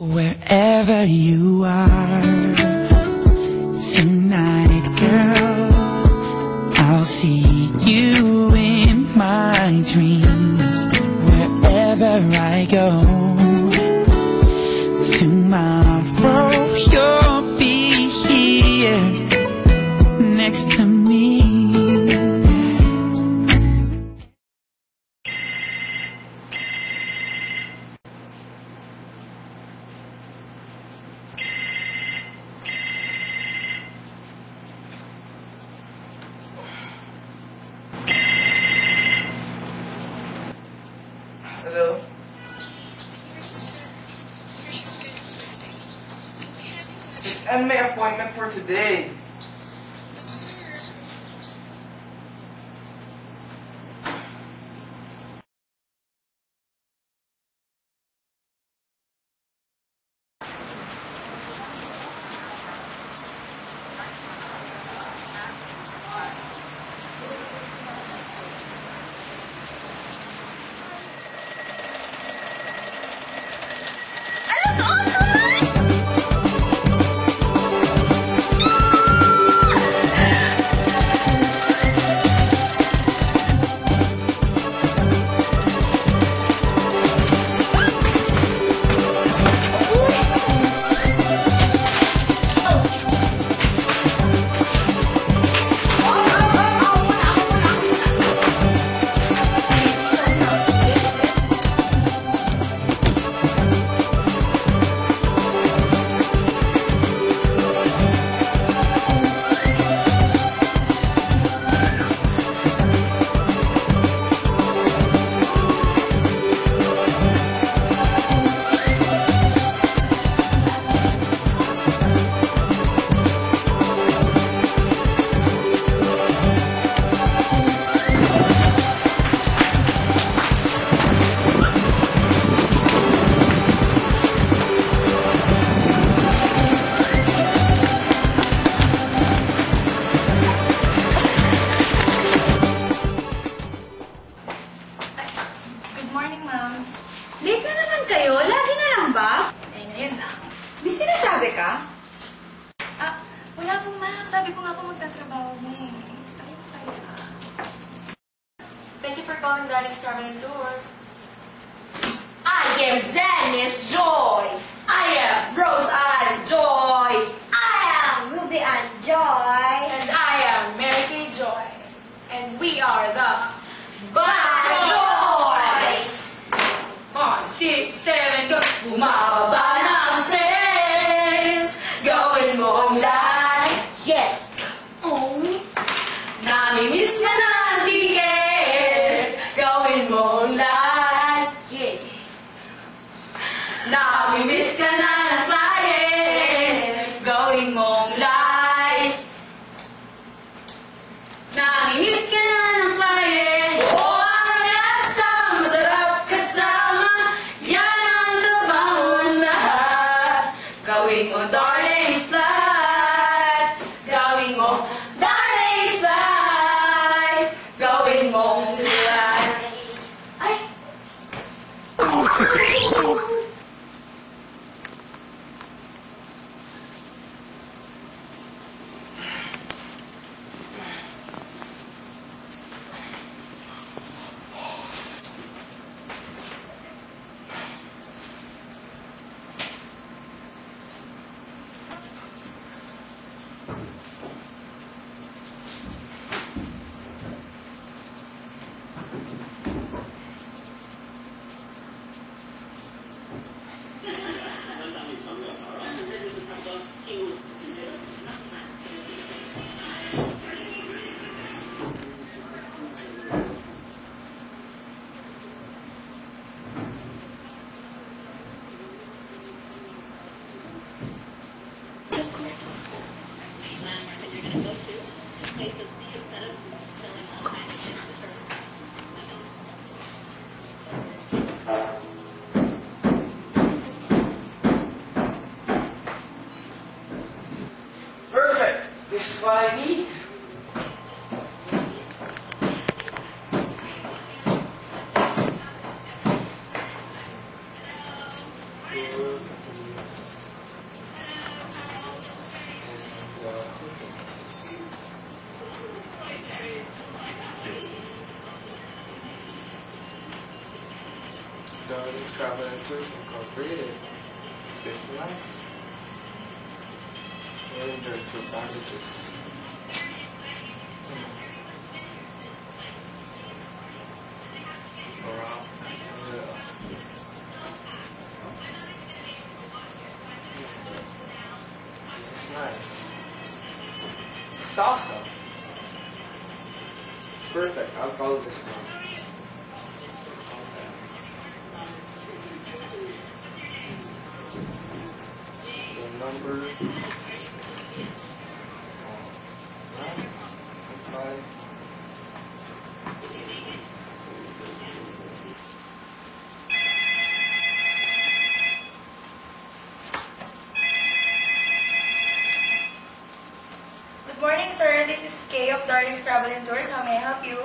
Wherever you are Sabi ko nga po magtatrabaho. Thank you for calling Darling Traveling Tours. I am Dennis Joy. I am Rose Ann Joy. I am Ruby Ann Joy. And I am Mary Kay Joy. And we are the Bad Joys. Five, six, seven, go! Ka na ang what I need. Awesome. Perfect. I'll follow this one. Tourist Travel and Tours. How may I help you?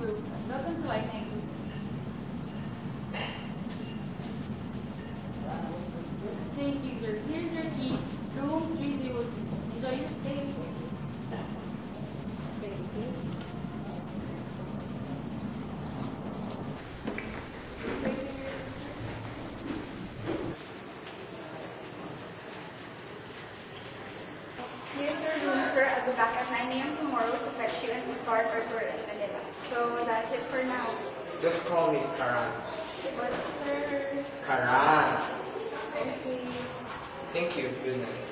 group, nothing to like All right. Thank you. Thank you. Good night.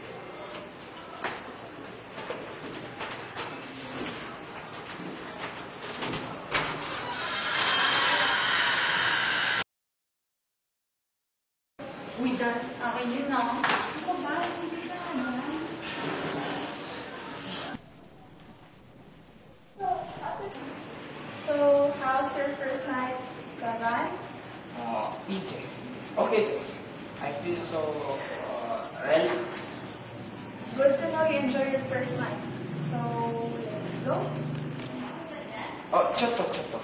relax. Good to know you enjoyed your first night. So, let's go. Oh, chotto, chotto.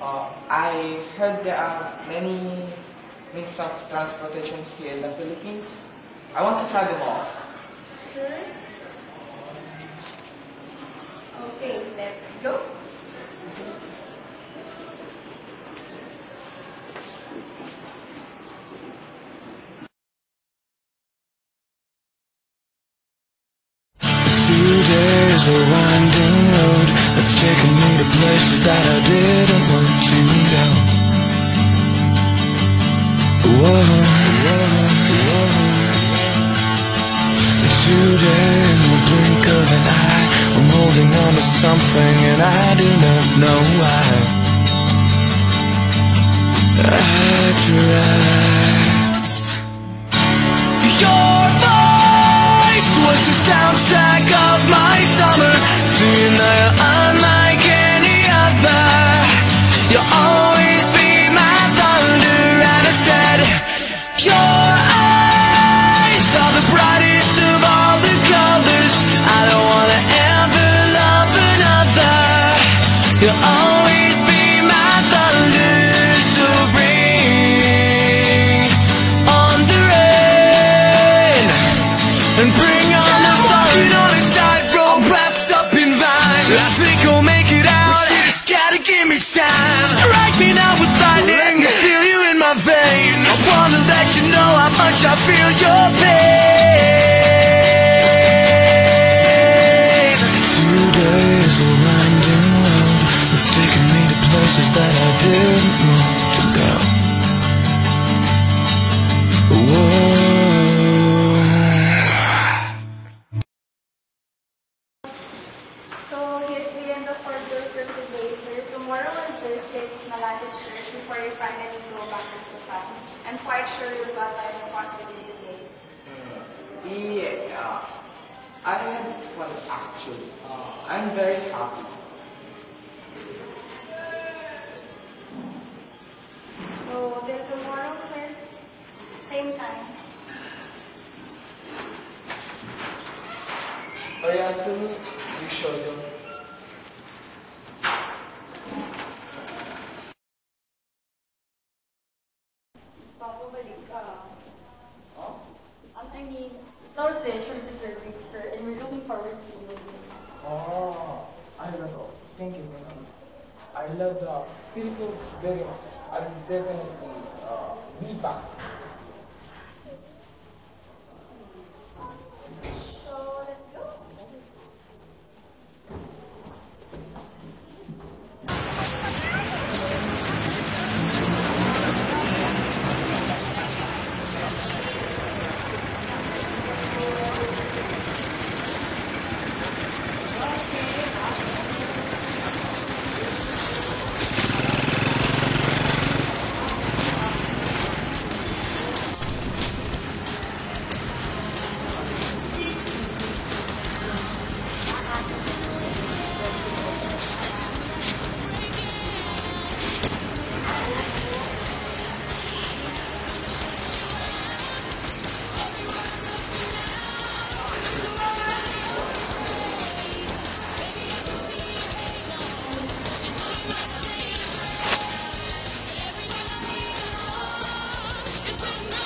Uh, I heard there are many means of transportation here in the Philippines. I want to try them all. Sure. Okay, let's go. A winding road that's taken me to places that I didn't want to go. Whoa, whoa, whoa. Today, in the blink of an eye, I'm holding on to something and I do not know why. I trust. Your voice was the soundtrack of my summer. Do Tonight, unlike much I feel your pain. Today's a winding road. It's taken me to places that I uh, I am, fun actually. Uh, I'm very happy. So till tomorrow, sir. Same time. Oyasumi, you showed them. Papabalik ka. Oh? I mean, it's our pleasure to serve you, sir, and we're looking forward to seeing you. Oh, I love it. Thank you, madam. I love the Philippines very much. I'll definitely uh, be back. It's the night.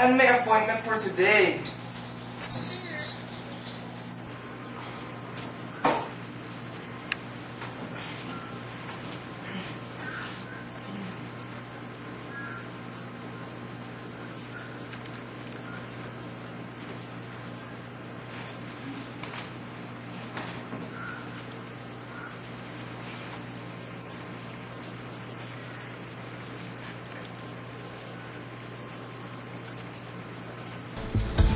and my appointment for today. But sir,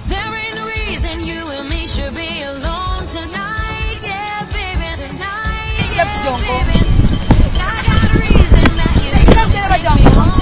There ain't no reason you should be alone tonight. Yeah, baby, tonight. Love Jungkook. I got a reason that you Love ka na ba, Jungkook?